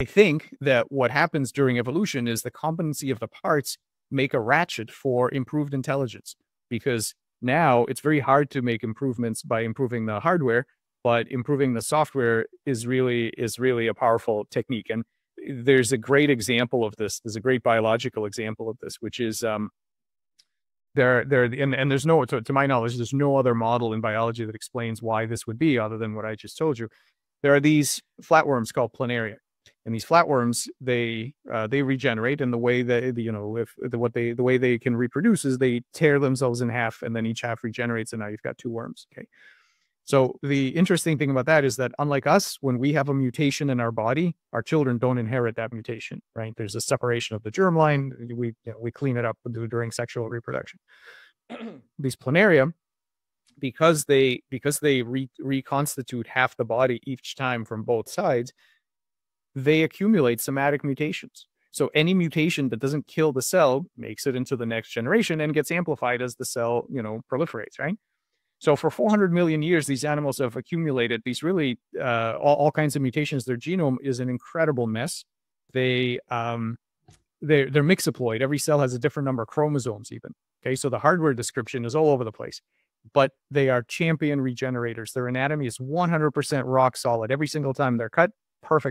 I think that what happens during evolution is the competency of the parts make a ratchet for improved intelligence because now it's very hard to make improvements by improving the hardware but improving the software is really is really a powerful technique. And there's a great example of this there's a great biological example of this which is um there there and, and there's no to, to my knowledge there's no other model in biology that explains why this would be other than what i just told you. There are these flatworms called planaria and these flatworms they uh, they regenerate and the way that you know if the, what they the way they can reproduce is they tear themselves in half and then each half regenerates and now you've got two worms okay? So the interesting thing about that is that unlike us when we have a mutation in our body our children don't inherit that mutation right? There's a separation of the germline we you know, we clean it up during sexual reproduction. These planaria because they because they re- reconstitute half the body each time from both sides they accumulate somatic mutations. So any mutation that doesn't kill the cell makes it into the next generation and gets amplified as the cell, you know, proliferates, right? So for 400 million years, these animals have accumulated these really uh, all, all, kinds of mutations. Their genome is an incredible mess. They um, they're, they're mixoploid. Every cell has a different number of chromosomes, even. Okay, so the hardware description is all over the place, but they are champion regenerators. Their anatomy is 100% rock solid. Every single time they're cut, perfect